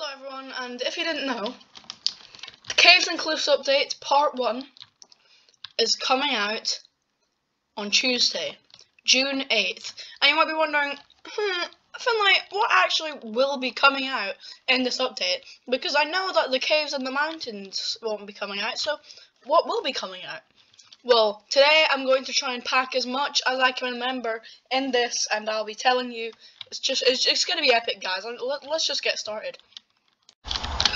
Hello everyone, and if you didn't know, the Caves and Cliffs update part 1 is coming out on Tuesday, June 8th. And you might be wondering, hmm, Finlay, what actually will be coming out in this update? Because I know that the Caves and the Mountains won't be coming out, so what will be coming out? Well, today I'm going to try and pack as much as I can remember in this, and I'll be telling you it's just it's, it's going to be epic, guys. Let, let's just get started.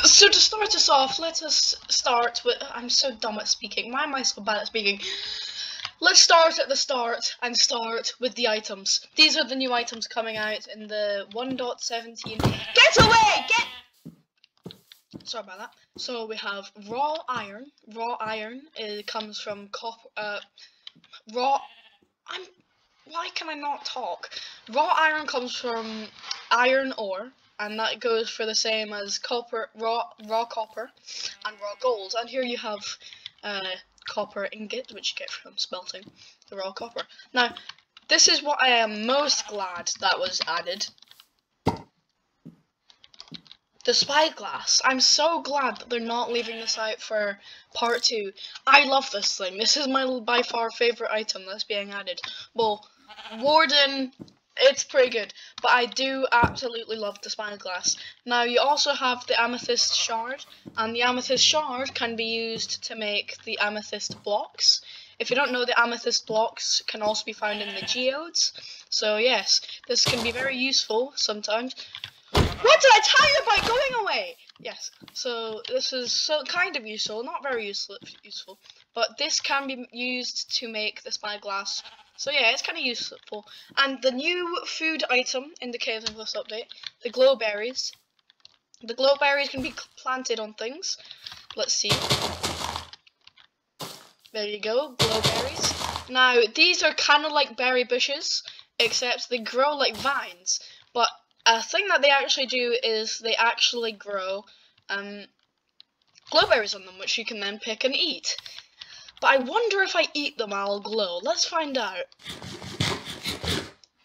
So to start us off, let us start with. I'm so dumb at speaking. Why am I so bad at speaking? Let's start at the start and start with the items. These are the new items coming out in the 1.17. Get away! Get! Sorry about that. So we have raw iron. Raw iron it comes from copper. Uh, raw. I'm. Why can I not talk? Raw iron comes from iron ore and that goes for the same as copper, raw, raw copper, and raw gold. And here you have uh, copper ingot, which you get from smelting the raw copper. Now, this is what I am most glad that was added. The spyglass. I'm so glad that they're not leaving this out for part two. I love this thing. This is my by far favorite item that's being added. Well, Warden it's pretty good, but I do absolutely love the spyglass. Now, you also have the amethyst shard, and the amethyst shard can be used to make the amethyst blocks. If you don't know, the amethyst blocks can also be found in the geodes. So, yes, this can be very useful sometimes. What did I tell you about going away? Yes, so this is so kind of useful, not very useful, useful, but this can be used to make the spyglass so yeah, it's kind of useful. And the new food item in the Caves and Cliffs update, the glow berries. The glow berries can be planted on things. Let's see. There you go, glow berries. Now, these are kind of like berry bushes, except they grow like vines. But a thing that they actually do is they actually grow um, glowberries on them, which you can then pick and eat. But I wonder if I eat them, I'll glow. Let's find out.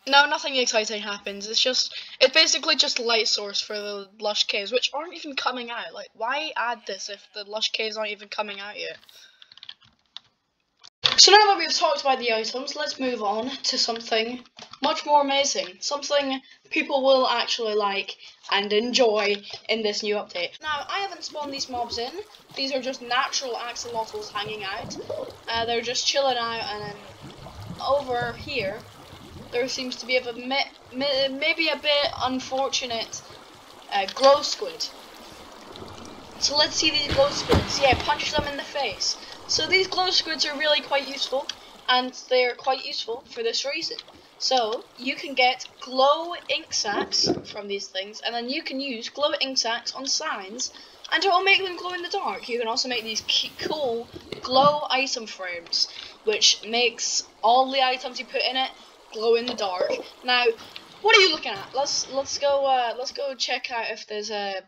No, nothing exciting happens. It's just, it's basically just light source for the Lush Caves, which aren't even coming out. Like, why add this if the Lush Caves aren't even coming out yet? So now that we've talked about the items, let's move on to something much more amazing. Something people will actually like and enjoy in this new update. Now, I haven't spawned these mobs in. These are just natural axolotls hanging out. Uh, they're just chilling out and then over here, there seems to be a bit, maybe a bit unfortunate uh, glow squid. So let's see these glow squids. Yeah, punch them in the face. So these glow squids are really quite useful, and they're quite useful for this reason. So you can get glow ink sacks from these things, and then you can use glow ink sacks on signs, and it will make them glow in the dark. You can also make these cool glow item frames, which makes all the items you put in it glow in the dark. Now, what are you looking at? Let's let's go uh, let's go check out if there's a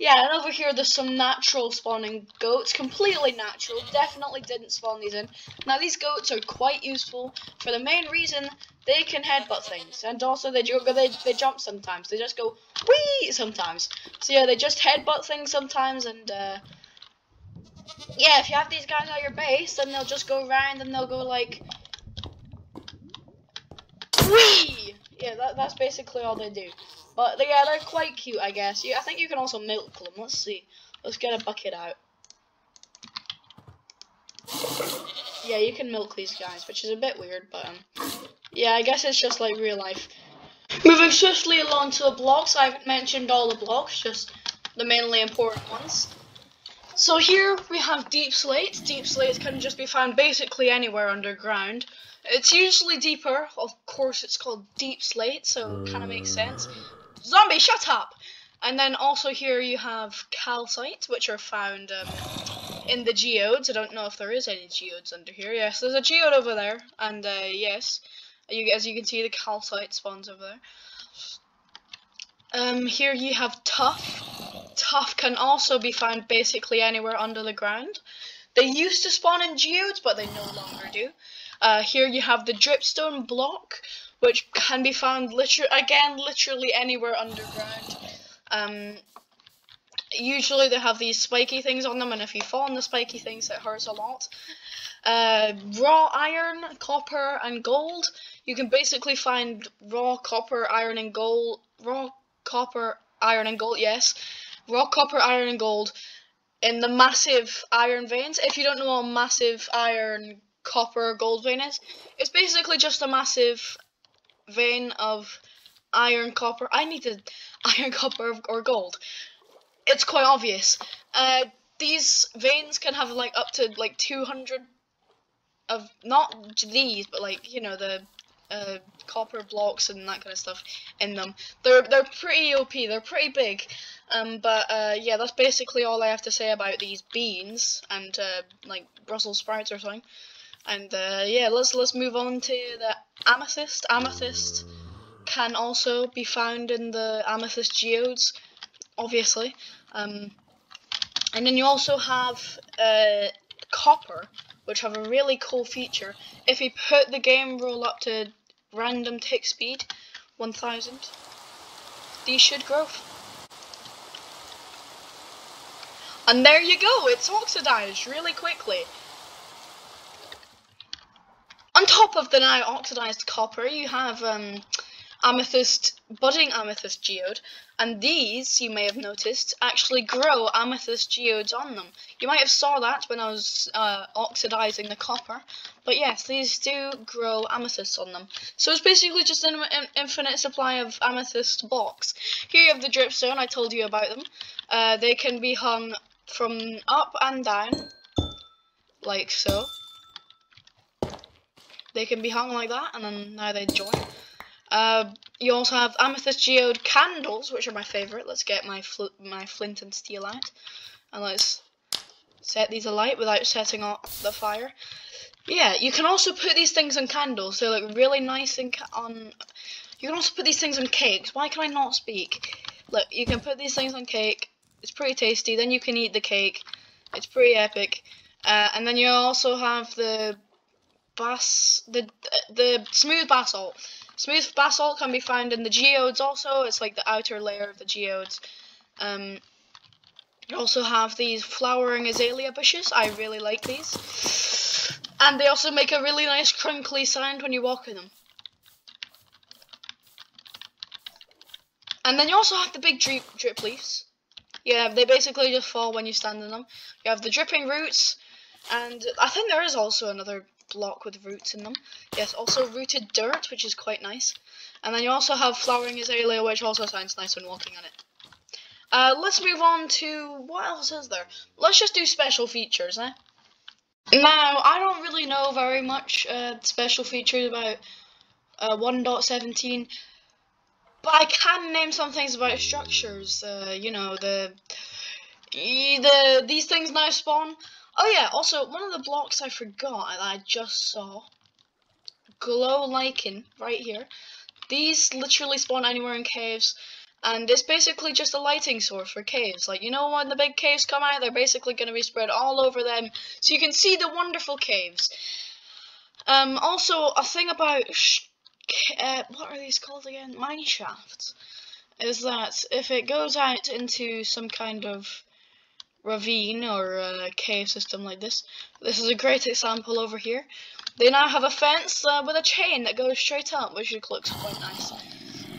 yeah, and over here there's some natural spawning goats, completely natural, definitely didn't spawn these in. Now these goats are quite useful for the main reason they can headbutt things, and also they, they, they jump sometimes, they just go wee sometimes. So yeah, they just headbutt things sometimes, and uh, yeah, if you have these guys at your base, then they'll just go around and they'll go like wee! Yeah, that, that's basically all they do. But yeah, they're quite cute, I guess. Yeah, I think you can also milk them. Let's see. Let's get a bucket out. Yeah, you can milk these guys, which is a bit weird, but um, yeah, I guess it's just like real life. Moving swiftly along to the blocks, I haven't mentioned all the blocks, just the mainly important ones. So here we have deep slate. Deep slate can just be found basically anywhere underground. It's usually deeper, of course it's called deep slate, so it kind of makes sense. Zombie, shut up! And then also here you have calcite, which are found um, in the geodes. I don't know if there is any geodes under here. Yes, there's a geode over there. And uh, yes, you, as you can see, the calcite spawns over there. Um, here you have tuff. Tuff can also be found basically anywhere under the ground. They used to spawn in geodes, but they no longer do. Uh, here you have the dripstone block, which can be found liter again literally anywhere underground. Um, usually they have these spiky things on them, and if you fall on the spiky things, it hurts a lot. Uh, raw iron, copper, and gold. You can basically find raw copper, iron, and gold. Raw copper, iron, and gold. Yes, raw copper, iron, and gold in the massive iron veins. If you don't know what massive iron, copper, gold vein is, it's basically just a massive vein of iron, copper. I needed iron, copper, or gold. It's quite obvious. Uh, these veins can have like up to like 200 of not these, but like you know the uh, copper blocks and that kind of stuff in them. They're they're pretty OP. They're pretty big. Um, but uh, yeah, that's basically all I have to say about these beans and uh, like Brussels sprouts or something. And uh, yeah, let's let's move on to the amethyst. Amethyst can also be found in the amethyst geodes, obviously. Um, and then you also have uh, copper, which have a really cool feature. If you put the game rule up to random tick speed, 1000, these should grow. And there you go, it's oxidized really quickly. On top of the now oxidized copper, you have um, amethyst, budding amethyst geode, and these, you may have noticed, actually grow amethyst geodes on them. You might have saw that when I was uh, oxidizing the copper, but yes, these do grow amethysts on them. So it's basically just an infinite supply of amethyst blocks. Here you have the dripstone, I told you about them. Uh, they can be hung from up and down, like so. They can be hung like that, and then now they join. Uh, you also have amethyst geode candles, which are my favourite. Let's get my fl my flint and steel out, and let's set these alight without setting off the fire. Yeah, you can also put these things on candles. They look really nice and on. You can also put these things on cakes. Why can I not speak? Look, you can put these things on cake. It's pretty tasty. Then you can eat the cake. It's pretty epic. Uh, and then you also have the bas the the smooth basalt. Smooth basalt can be found in the geodes also. It's like the outer layer of the geodes. Um, you also have these flowering azalea bushes. I really like these. And they also make a really nice crinkly sound when you walk in them. And then you also have the big drip, drip leaves. Yeah, they basically just fall when you stand in them. You have the dripping roots, and I think there is also another block with roots in them. Yes, also rooted dirt, which is quite nice. And then you also have flowering azalea, which also sounds nice when walking on it. Uh, let's move on to, what else is there? Let's just do special features, eh? Now, I don't really know very much uh, special features about uh, 1.17, but I can name some things about structures. Uh, you know, the, the these things now spawn Oh yeah, also, one of the blocks I forgot that I just saw. Glow lichen, right here. These literally spawn anywhere in caves. And it's basically just a lighting source for caves. Like, you know when the big caves come out, they're basically going to be spread all over them. So you can see the wonderful caves. Um, also, a thing about, uh, what are these called again? Mine shafts. Is that if it goes out into some kind of ravine or a cave system like this. This is a great example over here. They now have a fence uh, with a chain that goes straight up, which looks quite nice.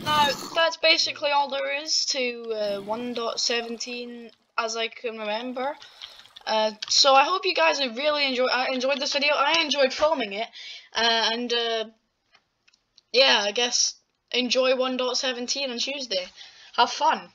Now, that's basically all there is to uh, 1.17 as I can remember. Uh, so I hope you guys really enjoyed I enjoyed this video. I enjoyed filming it. Uh, and uh, yeah, I guess enjoy 1.17 on Tuesday. Have fun.